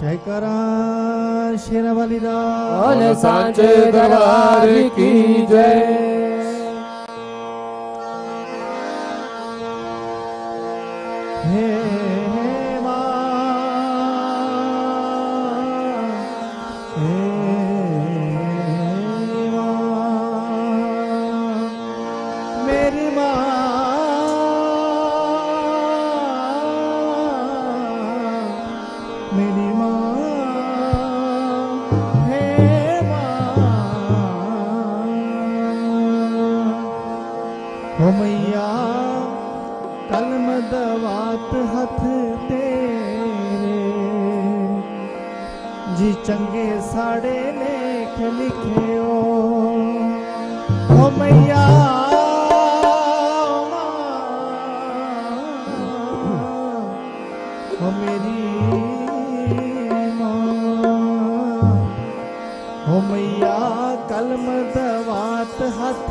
जयकारा शेरा वाली सांचे दरबार की जय। मैया, कलम दवात हथ तेरे। जी चंगे साड़े लेख लिखे हो मैया हो मेरी हो मैया, कलम दवात हथ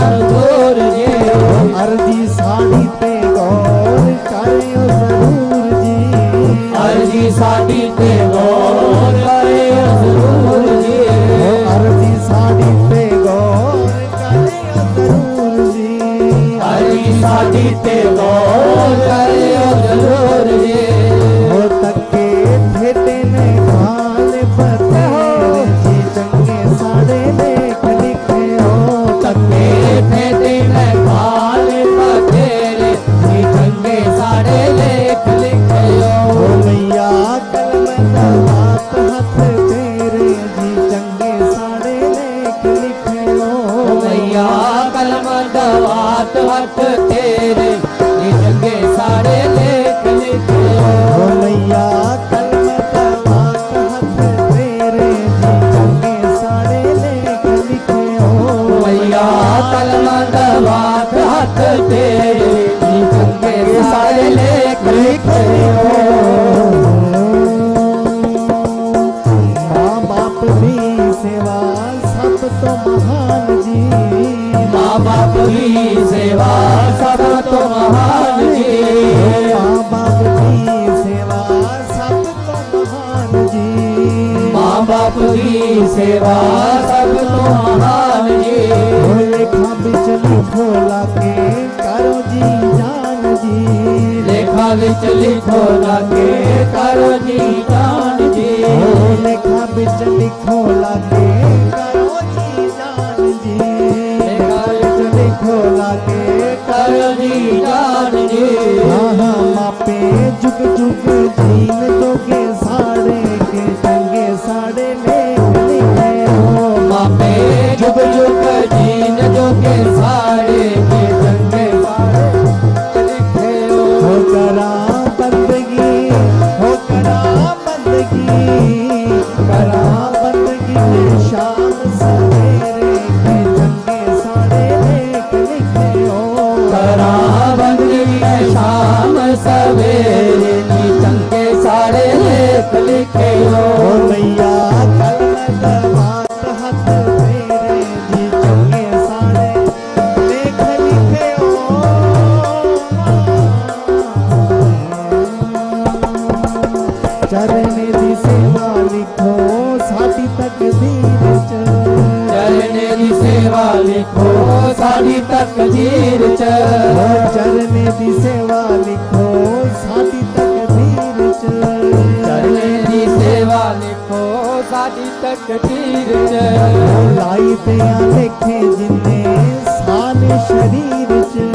Salvador, सब तो महान जी माँ बाप की सेवा सब तो महान जी माँ बाप की सेवा सब तो महान जी माँ बाप की सेवा सब तो महान जी लेखा बिचली खोला के करो जी जान जी लेखा बिचली खोला के करो जी जान जी लेखा बिचली खोला के காதலே कटीर लाई दया लेखे जिन्ने सारे शरीर च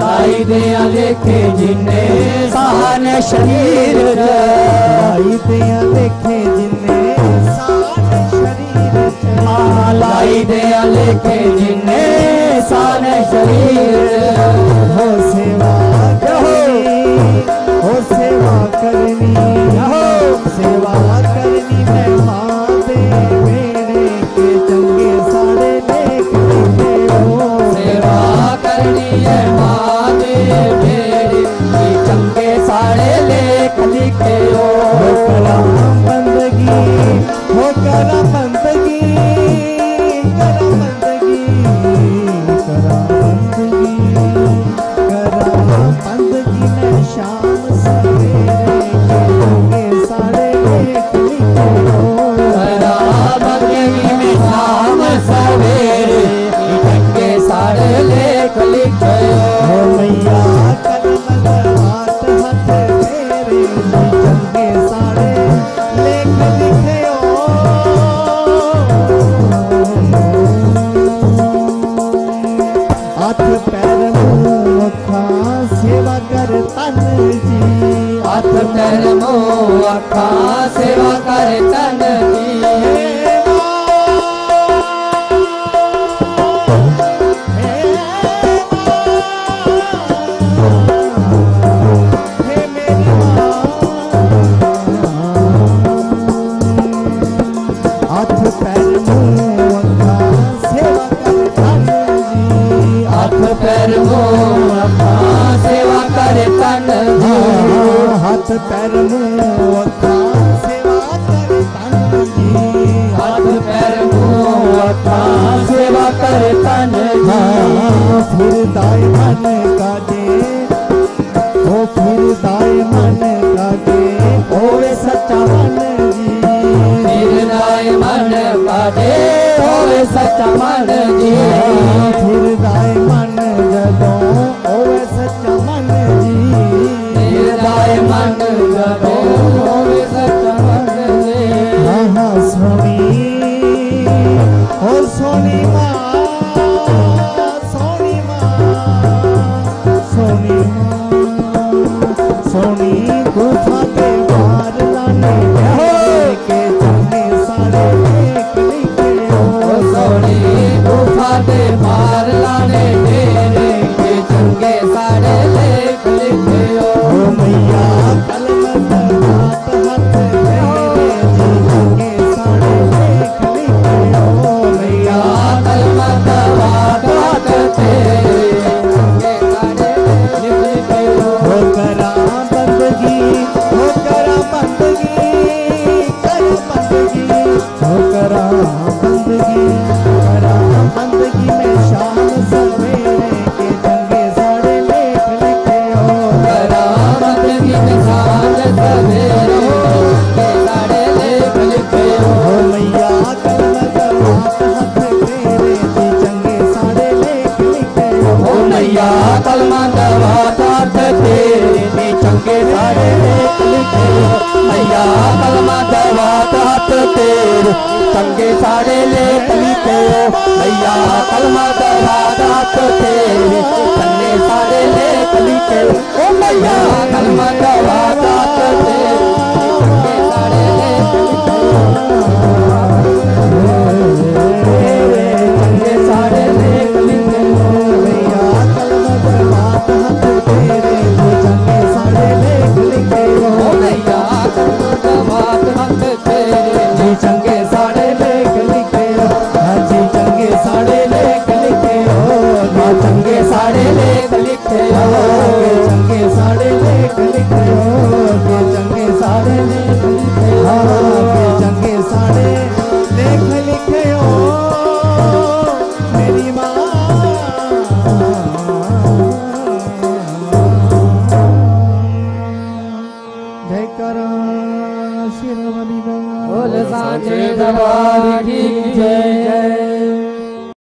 लाई दया लेखे जिन्ने सारे शरीर च लाई दया लेखे जिन्ने सारे शरीर च लाई दया लेखे जिन्ने सारे शरीर हाथ पैर सेवा कर तन जी कर हाँ, फिर दाय मन का दे ओ फिर दाय मन का दे ओवे सच्चा मन जी। हाँ, फिर दाय मन का दे ओवे सच्चा मन जी। हाँ, तो तेरे तन्ने सारे ले कली के ओ मैया कलमा गवा